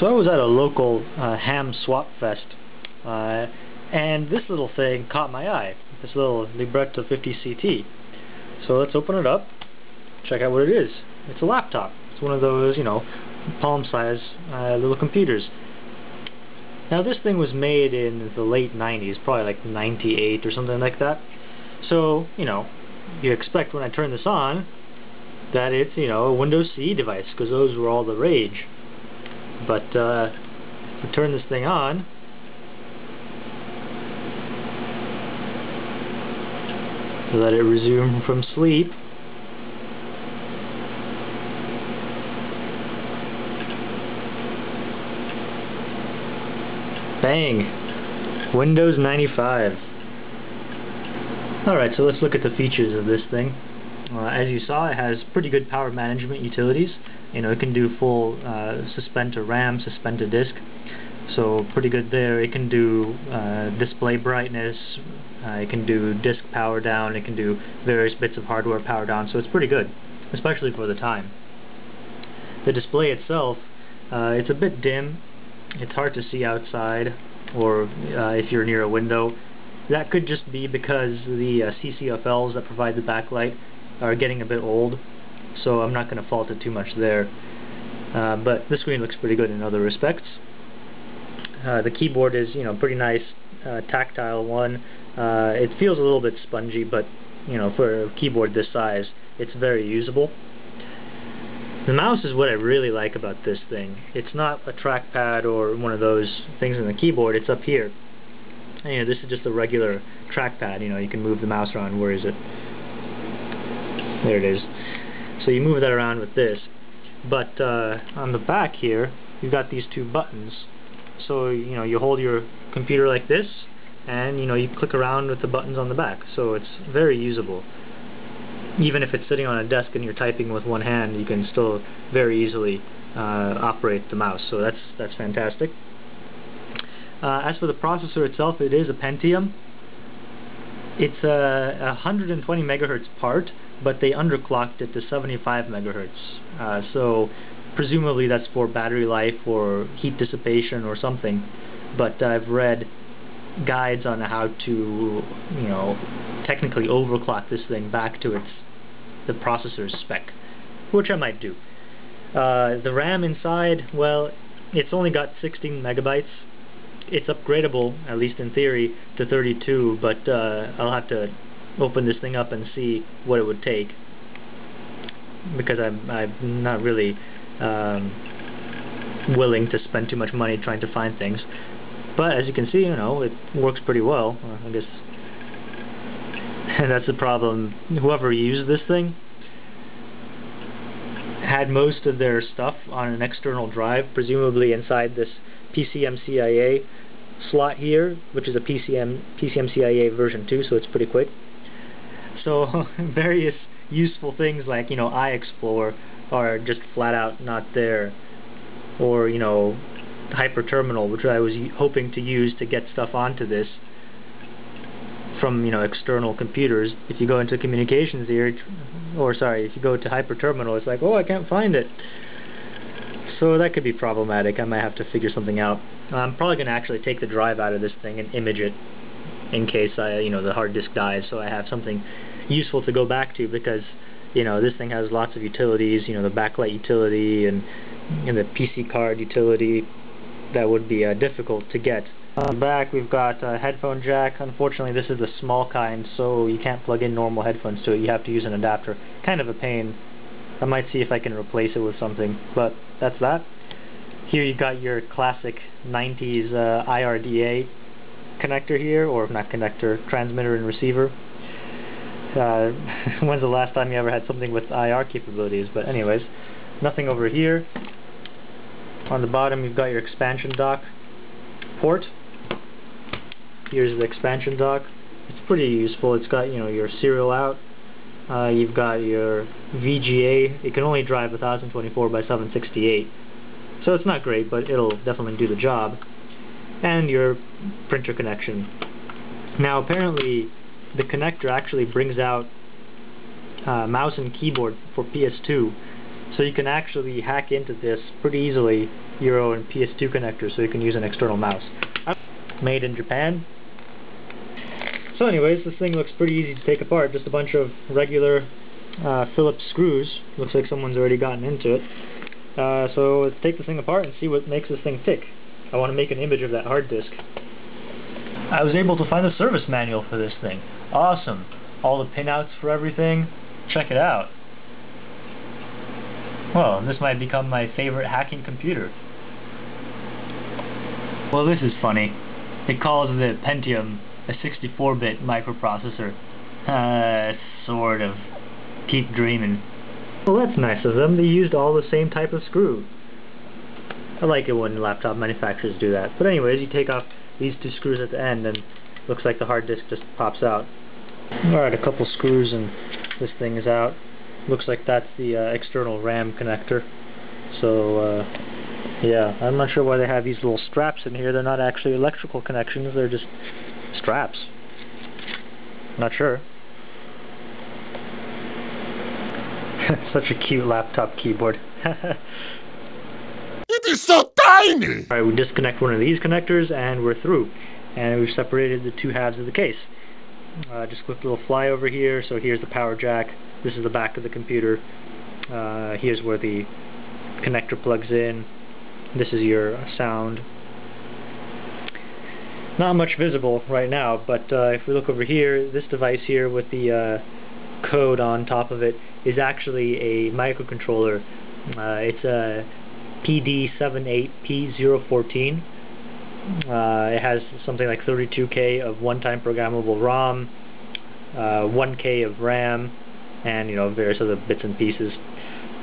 So I was at a local uh, ham swap fest, uh, and this little thing caught my eye. This little Libretto 50 CT. So let's open it up, check out what it is. It's a laptop. It's one of those, you know, palm-size uh, little computers. Now this thing was made in the late 90s, probably like 98 or something like that. So, you know, you expect when I turn this on that it's, you know, a Windows CE device, because those were all the rage. But uh, we turn this thing on. Let it resume from sleep. Bang! Windows 95. Alright, so let's look at the features of this thing. Uh, as you saw, it has pretty good power management utilities. You know, it can do full uh, suspend to RAM, suspend to disk. So pretty good there. It can do uh, display brightness. Uh, it can do disk power down. It can do various bits of hardware power down. So it's pretty good, especially for the time. The display itself, uh, it's a bit dim. It's hard to see outside, or uh, if you're near a window. That could just be because the uh, CCFLs that provide the backlight are getting a bit old, so I'm not going to fault it too much there. Uh, but the screen looks pretty good in other respects. Uh, the keyboard is, you know, pretty nice, uh, tactile one. Uh, it feels a little bit spongy, but you know, for a keyboard this size, it's very usable. The mouse is what I really like about this thing. It's not a trackpad or one of those things in the keyboard. It's up here. And, you know, this is just a regular trackpad. You know, you can move the mouse around. Where is it? There it is. So you move that around with this. But uh, on the back here, you've got these two buttons. So you know you hold your computer like this, and you know you click around with the buttons on the back. So it's very usable. Even if it's sitting on a desk and you're typing with one hand, you can still very easily uh, operate the mouse. So that's that's fantastic. Uh, as for the processor itself, it is a Pentium. It's a 120 megahertz part, but they underclocked it to 75 megahertz. Uh, so presumably that's for battery life or heat dissipation or something. But I've read guides on how to, you know, technically overclock this thing back to its the processor's spec, which I might do. Uh, the RAM inside, well, it's only got 16 megabytes. It's upgradable, at least in theory, to 32, but uh, I'll have to open this thing up and see what it would take because I'm I'm not really um, willing to spend too much money trying to find things. But as you can see, you know, it works pretty well. I guess, and that's the problem. Whoever used this thing had most of their stuff on an external drive, presumably inside this PCMCIA slot here, which is a PCM PCMCIA version 2, so it's pretty quick. So various useful things like, you know, iExplore are just flat out not there. Or, you know, Hyperterminal, which I was hoping to use to get stuff onto this from, you know, external computers. If you go into communications here, or sorry, if you go to Hyperterminal, it's like, oh, I can't find it. So that could be problematic. I might have to figure something out. I'm probably going to actually take the drive out of this thing and image it in case I, you know, the hard disk dies, so I have something useful to go back to because you know this thing has lots of utilities you know the backlight utility and and the PC card utility that would be uh, difficult to get. On the back we've got a headphone jack. Unfortunately this is the small kind so you can't plug in normal headphones to it. You have to use an adapter. Kind of a pain. I might see if I can replace it with something but that's that. Here you got your classic 90s uh, IRDA connector here or not connector transmitter and receiver uh, when's the last time you ever had something with IR capabilities? But anyways, nothing over here. On the bottom you've got your expansion dock port. Here's the expansion dock. It's pretty useful. It's got you know your serial out. Uh, you've got your VGA. It can only drive 1024 by 768. So it's not great, but it'll definitely do the job. And your printer connection. Now apparently the connector actually brings out uh, mouse and keyboard for PS2 so you can actually hack into this pretty easily Euro and PS2 connectors so you can use an external mouse. Made in Japan. So anyways, this thing looks pretty easy to take apart. Just a bunch of regular uh, Phillips screws. Looks like someone's already gotten into it. Uh, so let's take this thing apart and see what makes this thing tick. I want to make an image of that hard disk. I was able to find the service manual for this thing. Awesome. All the pinouts for everything. Check it out. Well, this might become my favorite hacking computer. Well, this is funny. It calls the Pentium a 64-bit microprocessor. Uh, sort of. Keep dreaming. Well, that's nice of them. They used all the same type of screw. I like it when laptop manufacturers do that. But anyways, you take off these two screws at the end and looks like the hard disk just pops out. Alright, a couple screws and this thing is out. Looks like that's the uh, external RAM connector. So, uh, yeah, I'm not sure why they have these little straps in here. They're not actually electrical connections, they're just straps. Not sure. Such a cute laptop keyboard. it is so tiny! Alright, we disconnect one of these connectors and we're through. And we've separated the two halves of the case. Uh, just quick little flyover here. So here's the power jack. This is the back of the computer. Uh, here's where the connector plugs in. This is your sound. Not much visible right now, but uh, if we look over here, this device here with the uh, code on top of it is actually a microcontroller. Uh, it's a PD78P014. Uh, it has something like 32K of one-time programmable ROM, 1K of RAM, and you know various other bits and pieces.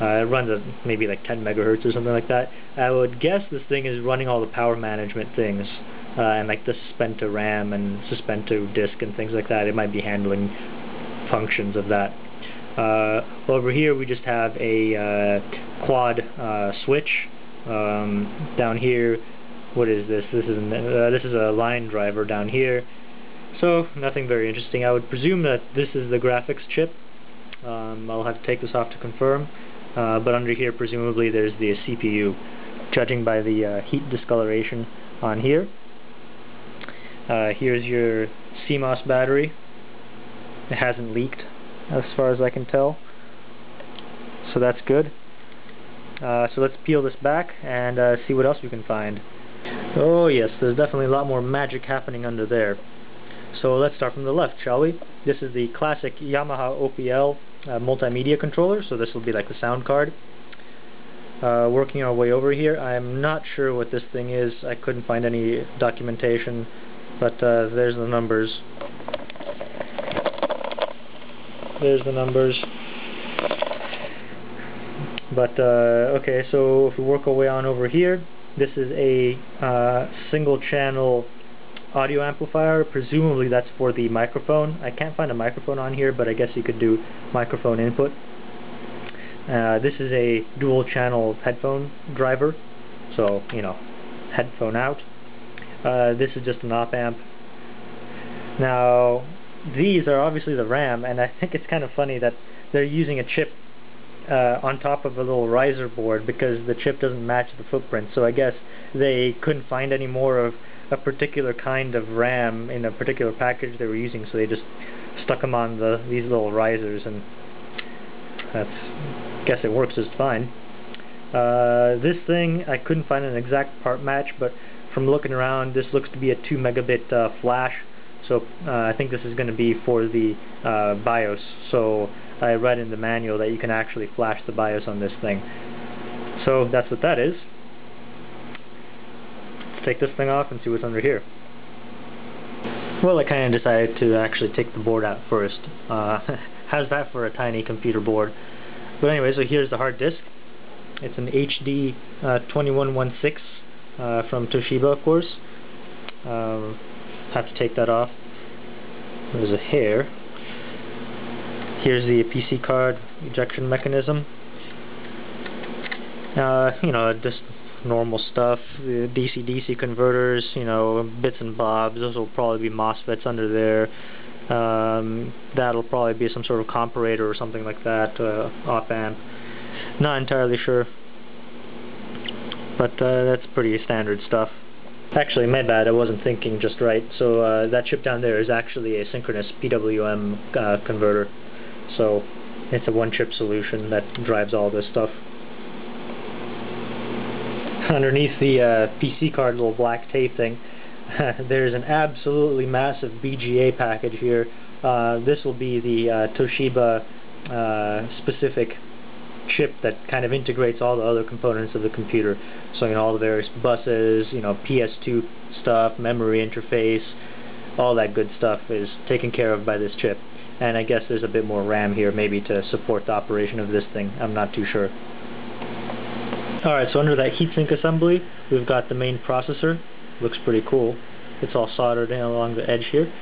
Uh, it runs at maybe like 10 megahertz or something like that. I would guess this thing is running all the power management things, uh, and like the suspend to RAM and suspend to disk and things like that. It might be handling functions of that. Uh, over here we just have a uh, quad uh, switch. Um, down here, what is this? This is uh, this is a line driver down here. So nothing very interesting. I would presume that this is the graphics chip. Um, I'll have to take this off to confirm. Uh, but under here, presumably, there's the CPU, judging by the uh, heat discoloration on here. Uh, here's your CMOS battery. It hasn't leaked, as far as I can tell. So that's good. Uh, so let's peel this back and uh, see what else we can find. Oh yes, there's definitely a lot more magic happening under there. So let's start from the left, shall we? This is the classic Yamaha OPL uh, multimedia controller, so this will be like the sound card. Uh, working our way over here, I'm not sure what this thing is. I couldn't find any documentation, but uh, there's the numbers. There's the numbers. But, uh, okay, so if we work our way on over here, this is a uh, single channel audio amplifier. Presumably that's for the microphone. I can't find a microphone on here, but I guess you could do microphone input. Uh, this is a dual channel headphone driver, so, you know, headphone out. Uh, this is just an op amp. Now, these are obviously the RAM, and I think it's kind of funny that they're using a chip uh, on top of a little riser board because the chip doesn't match the footprint. So I guess they couldn't find any more of a particular kind of RAM in a particular package they were using, so they just stuck them on the these little risers, and that's guess it works just fine. Uh, this thing I couldn't find an exact part match, but from looking around, this looks to be a 2 megabit uh, flash. So uh, I think this is going to be for the uh, BIOS. So I read in the manual that you can actually flash the BIOS on this thing. So that's what that is Let's take this thing off and see what's under here. Well, I kind of decided to actually take the board out first. Uh, how's that for a tiny computer board? But anyway, so here's the hard disk. It's an HD uh, 2116 uh, from Toshiba, of course. Um, have to take that off. There's a hair. Here's the PC card ejection mechanism. Uh, you know, just normal stuff, DC-DC converters, you know, bits and bobs, those will probably be MOSFETs under there. Um, that'll probably be some sort of comparator or something like that, uh, op amp. Not entirely sure. but uh, that's pretty standard stuff. Actually, my bad, I wasn't thinking just right. So uh, that chip down there is actually a synchronous PWM uh, converter. So it's a one-chip solution that drives all this stuff. Underneath the uh, PC card little black tape thing, there's an absolutely massive BGA package here. Uh, this will be the uh, Toshiba uh, specific chip that kind of integrates all the other components of the computer. So, you know, all the various buses, you know, PS2 stuff, memory interface, all that good stuff is taken care of by this chip. And I guess there's a bit more RAM here maybe to support the operation of this thing. I'm not too sure. Alright, so under that heatsink assembly, we've got the main processor. Looks pretty cool. It's all soldered in along the edge here.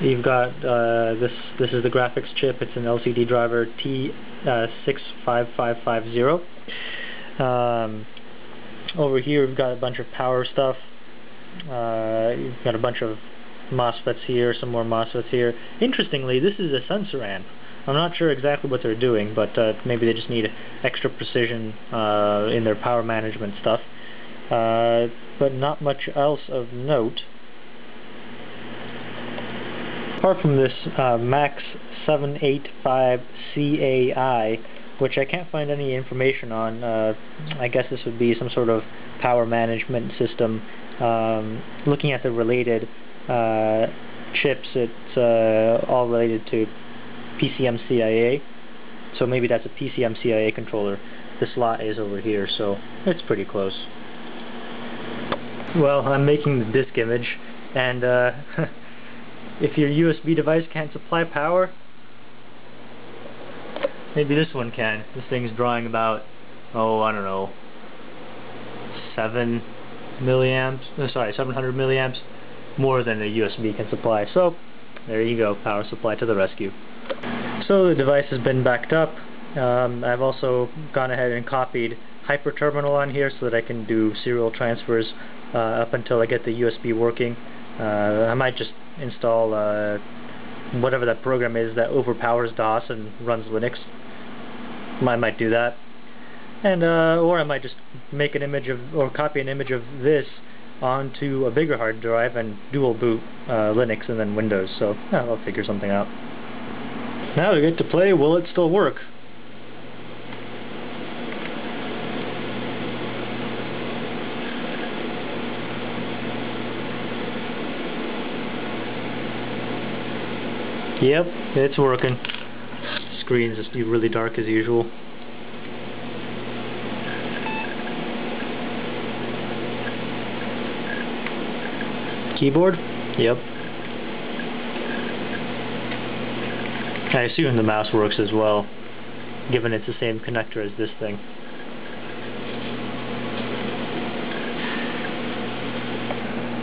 You've got uh, this. This is the graphics chip. It's an LCD driver T65550. Uh, um, over here, we've got a bunch of power stuff. Uh, you've got a bunch of MOSFETs here, some more MOSFETs here. Interestingly, this is a sensor amp. I'm not sure exactly what they're doing, but uh, maybe they just need extra precision uh, in their power management stuff. Uh, but not much else of note apart from this uh, MAX 785 CAI, which I can't find any information on, uh, I guess this would be some sort of power management system. Um, looking at the related uh, chips, it's uh, all related to PCMCIA, so maybe that's a PCMCIA controller. The slot is over here, so it's pretty close. Well, I'm making the disk image, and uh, if your USB device can't supply power, maybe this one can. This thing's drawing about, oh, I don't know, 7 milliamps, oh, sorry, 700 milliamps, more than a USB can supply. So, there you go, power supply to the rescue. So the device has been backed up. Um, I've also gone ahead and copied HyperTerminal on here so that I can do serial transfers uh, up until I get the USB working. Uh, I might just install uh, whatever that program is that overpowers DOS and runs Linux. I might do that. And uh, or I might just make an image of or copy an image of this onto a bigger hard drive and dual boot uh, Linux and then Windows. So yeah, I'll figure something out. Now we get to play Will It Still Work? Yep, it's working. Screen's just really dark as usual. Keyboard? Yep. I assume the mouse works as well, given it's the same connector as this thing.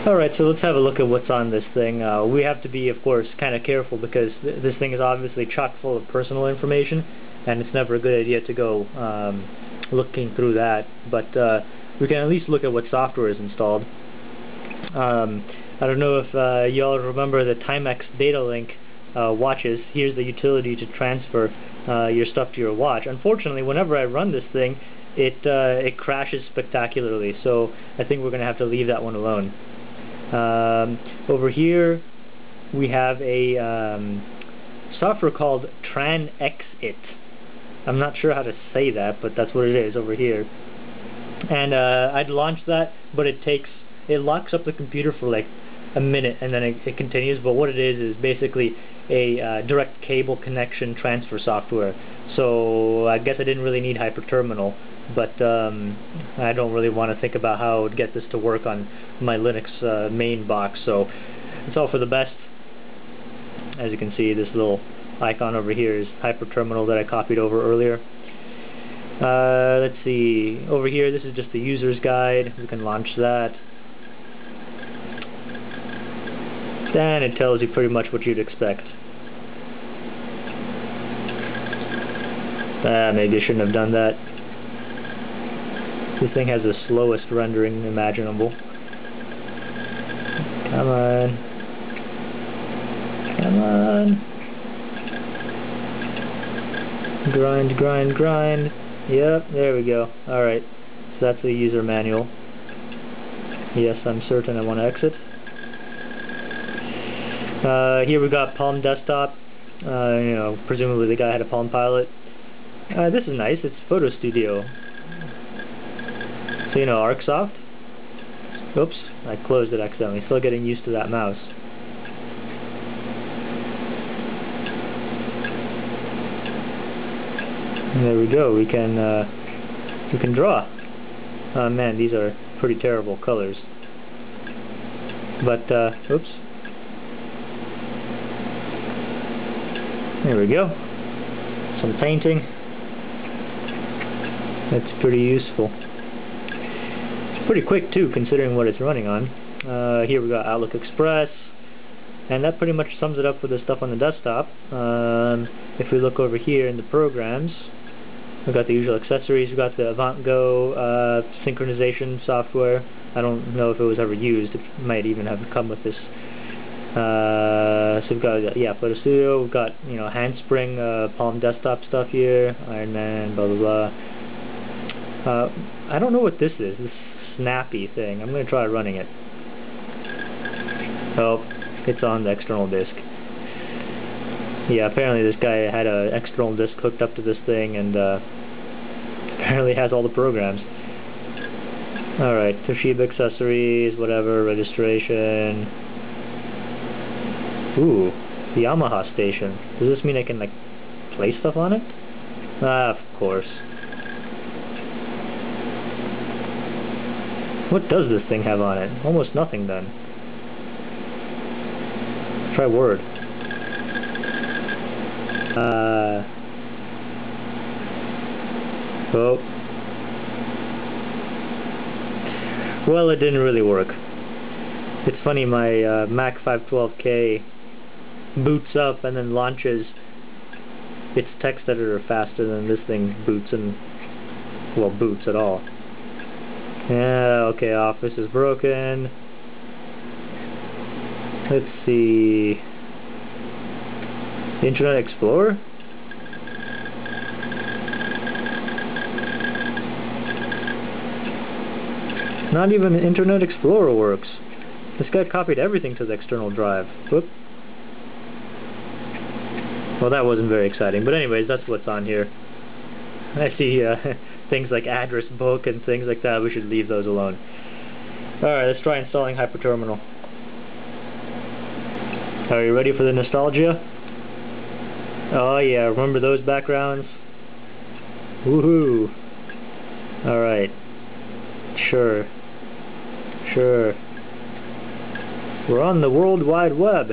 Alright, so let's have a look at what's on this thing. Uh, we have to be, of course, kind of careful because th this thing is obviously chock full of personal information, and it's never a good idea to go um, looking through that. But uh, we can at least look at what software is installed. Um, I don't know if uh, y'all remember the Timex Datalink uh, watches. Here's the utility to transfer uh, your stuff to your watch. Unfortunately, whenever I run this thing, it uh, it crashes spectacularly. So I think we're going to have to leave that one alone. Um, over here we have a um, software called TranXit. I'm not sure how to say that, but that's what it is over here. And uh, I'd launch that, but it takes, it locks up the computer for like a minute and then it, it continues. But what it is is basically a uh, direct cable connection transfer software. So I guess I didn't really need HyperTerminal but um, I don't really want to think about how I would get this to work on my Linux uh, main box. So it's all for the best. As you can see this little icon over here is HyperTerminal that I copied over earlier. Uh, let's see. Over here this is just the user's guide. We can launch that then it tells you pretty much what you'd expect Ah, maybe I shouldn't have done that. This thing has the slowest rendering imaginable. Come on. Come on. Grind, grind, grind. Yep, there we go. Alright. So that's the user manual. Yes, I'm certain I want to exit. Uh, here we got Palm Desktop. Uh, you know, presumably the guy had a Palm Pilot. Uh, this is nice. It's Photo Studio. So you know, ArcSoft. Oops, I closed it accidentally. Still getting used to that mouse. there we go. We can uh, we can draw. Oh man, these are pretty terrible colors. But uh, oops. There we go. Some painting. That's pretty useful. It's pretty quick too, considering what it's running on. Uh, here we got Outlook Express, and that pretty much sums it up for the stuff on the desktop. Um, if we look over here in the programs, We've got the usual accessories. We've got the AvantGo uh, synchronization software. I don't know if it was ever used. It might even have come with this. Uh, so we've got yeah, Photo Studio. We've got you know Handspring, uh, Palm Desktop stuff here. Iron Man, blah blah blah. Uh, I don't know what this is. This snappy thing. I'm gonna try running it. Oh, it's on the external disk. Yeah, apparently this guy had an external disk hooked up to this thing and uh, apparently has all the programs. Alright, Toshiba accessories, whatever, registration. Ooh, the Yamaha station. Does this mean I can like play stuff on it? Ah, of course. What does this thing have on it? Almost nothing then. Try Word. Uh, oh. Well, it didn't really work. It's funny, my uh, Mac 512K boots up and then launches its text editor faster than this thing boots and, well, boots at all. Yeah, okay, Office is broken. Let's see... Internet Explorer? Not even Internet Explorer works. This guy copied everything to the external drive. Whoop. Well, that wasn't very exciting. But anyways, that's what's on here. I see uh, things like address book and things like that. We should leave those alone. Alright, let's try installing Hyperterminal. Are you ready for the nostalgia? Oh yeah, remember those backgrounds? Woohoo! Alright. Sure. Sure. We're on the World Wide Web.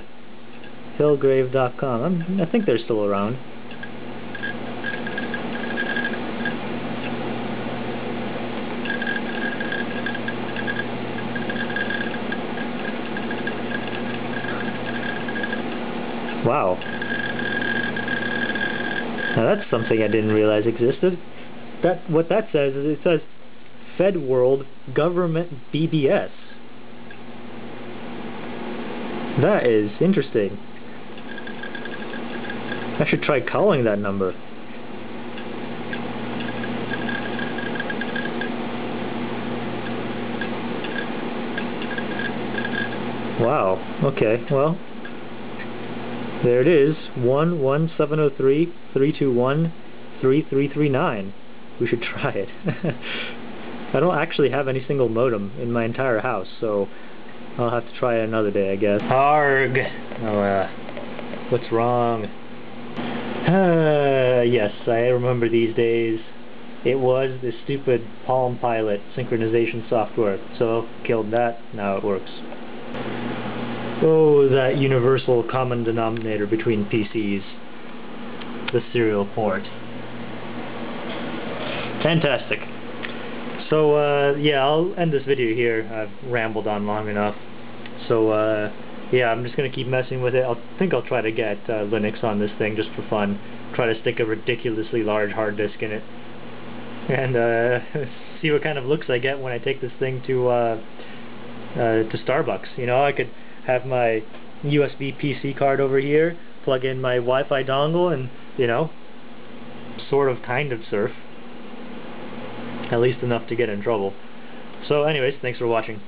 Hilgraeve.com. I think they're still around. Wow. Now that's something I didn't realize existed. That What that says is it says FedWorld Government BBS. That is interesting. I should try calling that number. Wow. Okay. Well, there it is, 11703-321-3339. We should try it. I don't actually have any single modem in my entire house, so I'll have to try it another day, I guess. Arg! Oh, uh, what's wrong? Uh, yes, I remember these days. It was the stupid Palm Pilot synchronization software, so killed that, now it works. Oh, that universal common denominator between PCs. The serial port. Fantastic. So, uh, yeah, I'll end this video here. I've rambled on long enough. So, uh, yeah, I'm just going to keep messing with it. I think I'll try to get uh, Linux on this thing just for fun. Try to stick a ridiculously large hard disk in it. And uh, see what kind of looks I get when I take this thing to, uh, uh, to Starbucks. You know, I could have my USB PC card over here, plug in my Wi-Fi dongle, and, you know, sort of kind of surf. At least enough to get in trouble. So anyways, thanks for watching.